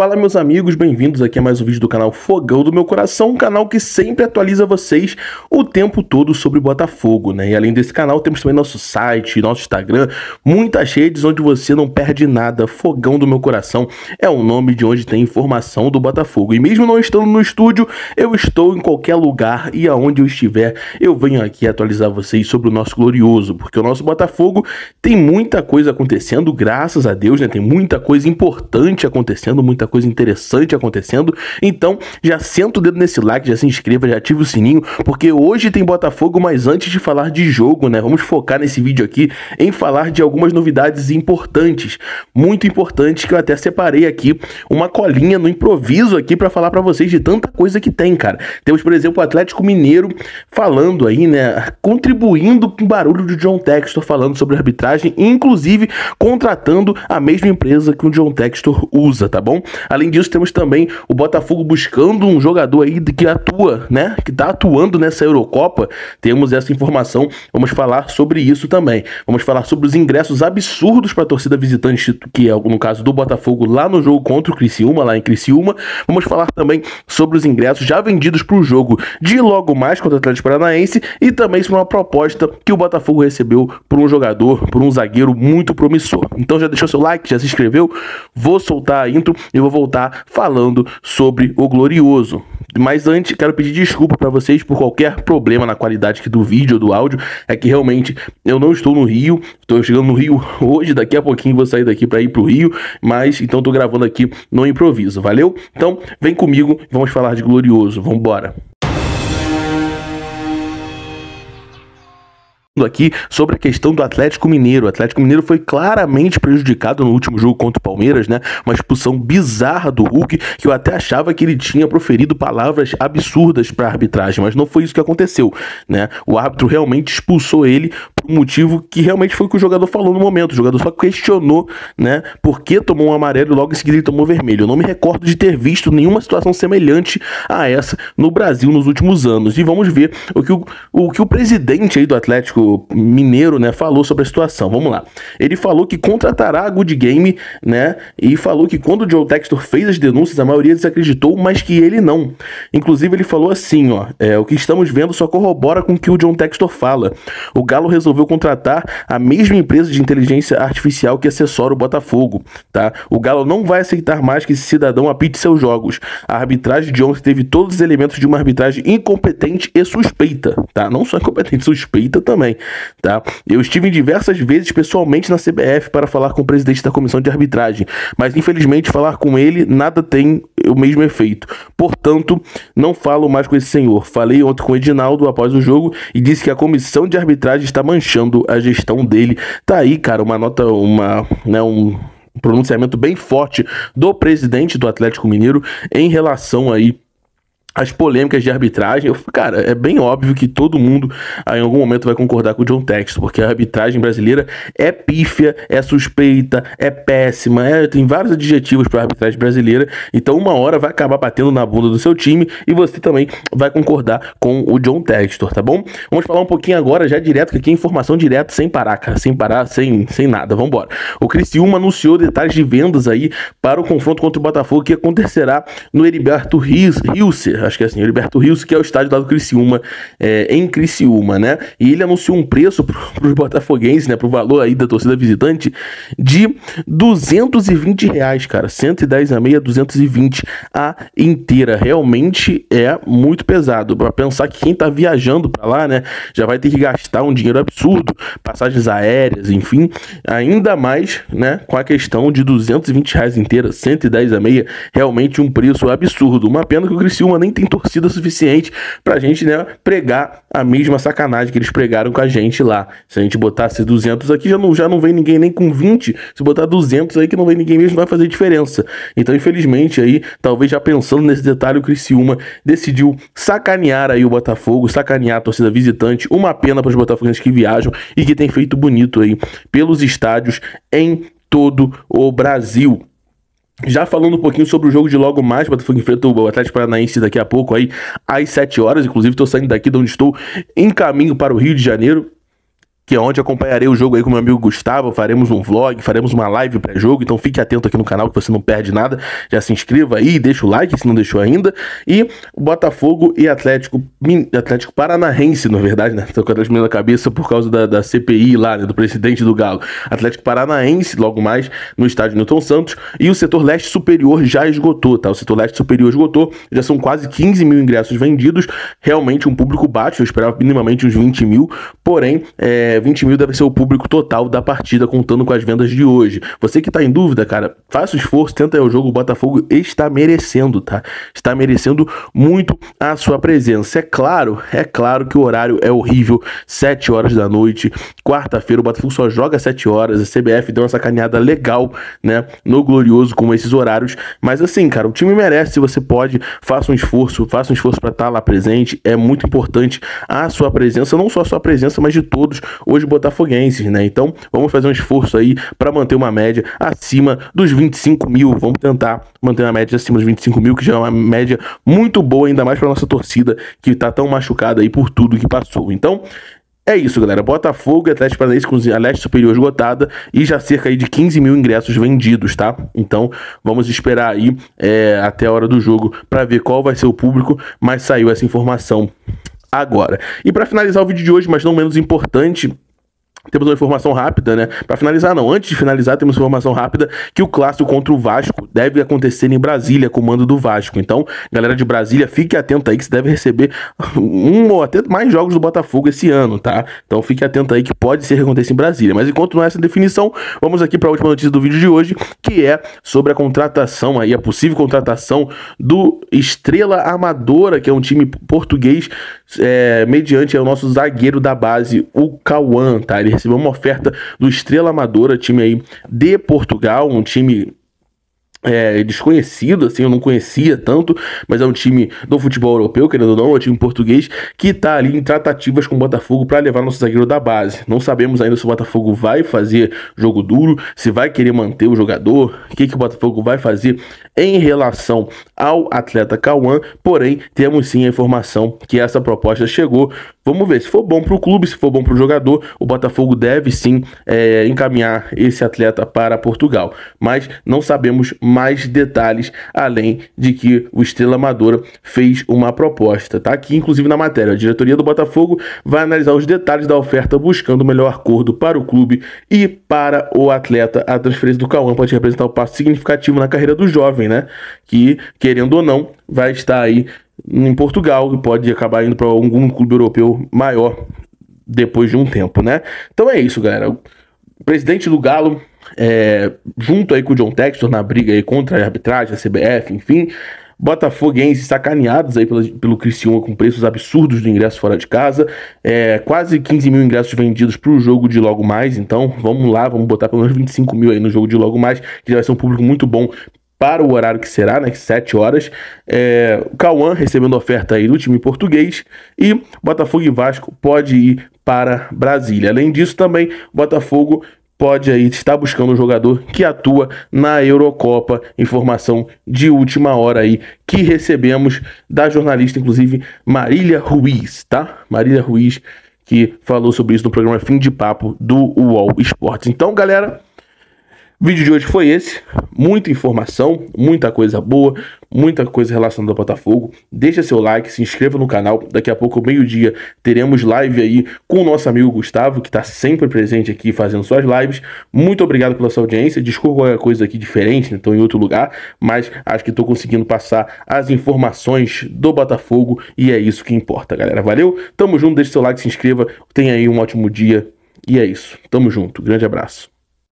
Fala meus amigos, bem-vindos aqui a mais um vídeo do canal Fogão do Meu Coração, um canal que sempre atualiza vocês o tempo todo sobre Botafogo, né? E além desse canal temos também nosso site, nosso Instagram, muitas redes onde você não perde nada. Fogão do Meu Coração é o nome de onde tem informação do Botafogo. E mesmo não estando no estúdio, eu estou em qualquer lugar e aonde eu estiver, eu venho aqui atualizar vocês sobre o nosso glorioso, porque o nosso Botafogo tem muita coisa acontecendo, graças a Deus, né? Tem muita coisa importante acontecendo, muita coisa interessante acontecendo. Então, já senta o dedo nesse like, já se inscreva, já ative o sininho, porque hoje tem Botafogo, mas antes de falar de jogo, né, vamos focar nesse vídeo aqui em falar de algumas novidades importantes, muito importantes que eu até separei aqui uma colinha no improviso aqui para falar para vocês de tanta coisa que tem, cara. Temos, por exemplo, o Atlético Mineiro falando aí, né, contribuindo com o barulho de John Textor falando sobre arbitragem, inclusive contratando a mesma empresa que o John Textor usa, tá bom? Além disso, temos também o Botafogo buscando um jogador aí que atua, né? Que tá atuando nessa Eurocopa. Temos essa informação. Vamos falar sobre isso também. Vamos falar sobre os ingressos absurdos para a torcida visitante, que é no caso do Botafogo lá no jogo contra o Criciúma, lá em Criciúma. Vamos falar também sobre os ingressos já vendidos para o jogo de logo mais contra o Atlético Paranaense e também sobre uma proposta que o Botafogo recebeu por um jogador, por um zagueiro muito promissor. Então já deixou seu like, já se inscreveu? Vou soltar a intro e vou voltar falando sobre o Glorioso. Mas antes, quero pedir desculpa para vocês por qualquer problema na qualidade do vídeo ou do áudio. É que realmente eu não estou no Rio, estou chegando no Rio hoje, daqui a pouquinho vou sair daqui para ir pro Rio, mas então estou gravando aqui no improviso, valeu? Então, vem comigo, vamos falar de Glorioso. Vamos embora. Aqui sobre a questão do Atlético Mineiro. O Atlético Mineiro foi claramente prejudicado no último jogo contra o Palmeiras, né? Uma expulsão bizarra do Hulk, que eu até achava que ele tinha proferido palavras absurdas para a arbitragem, mas não foi isso que aconteceu, né? O árbitro realmente expulsou ele um motivo que realmente foi o que o jogador falou no momento. O jogador só questionou, né, por que tomou um amarelo e logo em seguida ele tomou vermelho. Eu não me recordo de ter visto nenhuma situação semelhante a essa no Brasil nos últimos anos. E vamos ver o que o, o, que o presidente aí do Atlético Mineiro, né, falou sobre a situação. Vamos lá. Ele falou que contratará a Good Game, né, e falou que quando o Joe Textor fez as denúncias, a maioria desacreditou, mas que ele não. Inclusive, ele falou assim, ó, é, o que estamos vendo só corrobora com o que o John Textor fala. O Galo resolveu contratar a mesma empresa de inteligência artificial que assessora o Botafogo, tá? O Galo não vai aceitar mais que esse cidadão apite seus jogos. A arbitragem de ontem teve todos os elementos de uma arbitragem incompetente e suspeita, tá? Não só incompetente, suspeita também tá? Eu estive diversas vezes pessoalmente na CBF para falar com o presidente da comissão de arbitragem, mas infelizmente falar com ele nada tem o mesmo efeito. Portanto, não falo mais com esse senhor. Falei ontem com o Edinaldo após o jogo e disse que a comissão de arbitragem está manchando a gestão dele. Tá aí, cara, uma nota, uma, né, um pronunciamento bem forte do presidente do Atlético Mineiro em relação aí as polêmicas de arbitragem, eu, cara, é bem óbvio que todo mundo ah, em algum momento vai concordar com o John Texto, porque a arbitragem brasileira é pífia, é suspeita, é péssima, é, tem vários adjetivos para a arbitragem brasileira, então uma hora vai acabar batendo na bunda do seu time e você também vai concordar com o John Textor, tá bom? Vamos falar um pouquinho agora, já direto, que aqui é informação direta, sem parar, cara, sem parar, sem, sem nada, vamos embora. O Criciúma anunciou detalhes de vendas aí para o confronto contra o Botafogo que acontecerá no Heriberto Hilser, acho que é assim, Heriberto Rios, que é o estádio lá do Criciúma, é, em Criciúma, né? E ele anunciou um preço para os botafoguenses, né, pro valor aí da torcida visitante, de 220 reais, cara, 110 a meia, 220 a inteira, realmente é muito pesado, para pensar que quem tá viajando para lá, né, já vai ter que gastar um dinheiro absurdo, passagens aéreas, enfim, ainda mais, né, com a questão de 220 reais inteira, 110 a meia, realmente um preço absurdo, uma pena que o Criciúma nem tem torcida suficiente pra gente, né, pregar a mesma sacanagem que eles pregaram com a gente lá. Se a gente botasse 200 aqui, já não, já não vem ninguém nem com 20. Se botar 200 aí, que não vem ninguém mesmo, não vai fazer diferença. Então, infelizmente, aí, talvez já pensando nesse detalhe, o Criciúma decidiu sacanear aí o Botafogo, sacanear a torcida visitante. Uma pena para os botafoguenses que viajam e que tem feito bonito aí pelos estádios em todo o Brasil. Já falando um pouquinho sobre o jogo de logo mais, o Botafogo enfrenta o Atlético Paranaense daqui a pouco aí, às 7 horas. Inclusive, estou saindo daqui de onde estou, em caminho para o Rio de Janeiro. Que é onde acompanharei o jogo aí com meu amigo Gustavo. Faremos um vlog, faremos uma live pré-jogo. Então fique atento aqui no canal que você não perde nada. Já se inscreva aí, deixa o like se não deixou ainda. E Botafogo e Atlético, Atlético Paranaense, na verdade, né? Tô com a na cabeça por causa da, da CPI lá, né? Do presidente do Galo. Atlético Paranaense, logo mais, no estádio Newton Santos. E o setor leste superior já esgotou, tá? O setor leste superior esgotou. Já são quase 15 mil ingressos vendidos. Realmente um público baixo. Eu esperava minimamente uns 20 mil. Porém, é, 20 mil deve ser o público total da partida, contando com as vendas de hoje. Você que tá em dúvida, cara, faça o esforço, tenta o jogo. O Botafogo está merecendo, tá? Está merecendo muito a sua presença. É claro, é claro que o horário é horrível. 7 horas da noite, quarta-feira, o Botafogo só joga 7 horas. A CBF deu uma sacaneada legal, né? No Glorioso com esses horários. Mas assim, cara, o time merece. Se você pode, faça um esforço, faça um esforço para estar tá lá presente. É muito importante a sua presença, não só a sua presença, mas de todos os botafoguenses, né? Então, vamos fazer um esforço aí para manter uma média acima dos 25 mil. Vamos tentar manter uma média acima dos 25 mil, que já é uma média muito boa, ainda mais para nossa torcida que tá tão machucada aí por tudo que passou. Então, é isso, galera. Botafogo e Atlético Paranaense com a leste superior esgotada e já cerca aí de 15 mil ingressos vendidos, tá? Então vamos esperar aí é, até a hora do jogo para ver qual vai ser o público, mas saiu essa informação agora. E para finalizar o vídeo de hoje, mas não menos importante, temos uma informação rápida, né? Para finalizar, não. Antes de finalizar, temos informação rápida que o clássico contra o Vasco deve acontecer em Brasília, comando do Vasco. Então, galera de Brasília, fique atento aí que você deve receber um ou até mais jogos do Botafogo esse ano, tá? Então, fique atento aí que pode ser que aconteça em Brasília. Mas enquanto não é essa definição, vamos aqui para a última notícia do vídeo de hoje, que é sobre a contratação aí, a possível contratação do Estrela Amadora, que é um time português, é, mediante é o nosso zagueiro da base, o Cauã, tá? Ele ele recebeu uma oferta do Estrela Amadora, time aí de Portugal, um time é, desconhecido, assim, eu não conhecia tanto, mas é um time do futebol europeu, querendo ou não, é um time português que está ali em tratativas com o Botafogo para levar nosso zagueiro da base. Não sabemos ainda se o Botafogo vai fazer jogo duro, se vai querer manter o jogador, o que, que o Botafogo vai fazer em relação ao atleta Cauã, porém, temos sim a informação que essa proposta chegou. Vamos ver, se for bom para o clube, se for bom para o jogador, o Botafogo deve sim é, encaminhar esse atleta para Portugal. Mas não sabemos mais detalhes, além de que o Estrela Amadora fez uma proposta. Tá aqui, inclusive, na matéria. A diretoria do Botafogo vai analisar os detalhes da oferta, buscando o melhor acordo para o clube e para o atleta. A transferência do Cauã pode representar um passo significativo na carreira do jovem, né? Que, querendo ou não, vai estar aí em Portugal e pode acabar indo para algum clube europeu maior depois de um tempo, né? Então é isso, galera. O presidente do Galo é, junto aí com o John Textor na briga aí contra a arbitragem, a CBF, enfim. Botafoguenses sacaneados aí pelo, pelo Criciúma com preços absurdos do ingresso fora de casa. É, quase 15 mil ingressos vendidos para o jogo de logo mais. Então vamos lá, vamos botar pelo menos 25 mil aí no jogo de logo mais, que vai ser um público muito bom para o horário que será, né? 7 horas. É, o Cauã recebendo oferta aí do time português. E Botafogo e Vasco pode ir para Brasília. Além disso, também Botafogo pode aí estar buscando um jogador que atua na Eurocopa. Informação de última hora aí que recebemos da jornalista, inclusive Marília Ruiz, tá? Marília Ruiz que falou sobre isso no programa Fim de Papo do UOL Esportes. Então, galera, o vídeo de hoje foi esse. Muita informação, muita coisa boa, muita coisa relacionada ao Botafogo. Deixa seu like, se inscreva no canal. Daqui a pouco, meio-dia, teremos live aí com o nosso amigo Gustavo, que está sempre presente aqui fazendo suas lives. Muito obrigado pela sua audiência. Desculpa qualquer coisa aqui diferente, estou né? em outro lugar, mas acho que estou conseguindo passar as informações do Botafogo e é isso que importa, galera. Valeu? Tamo junto, deixa seu like, se inscreva. Tenha aí um ótimo dia. E é isso. Tamo junto. Grande abraço.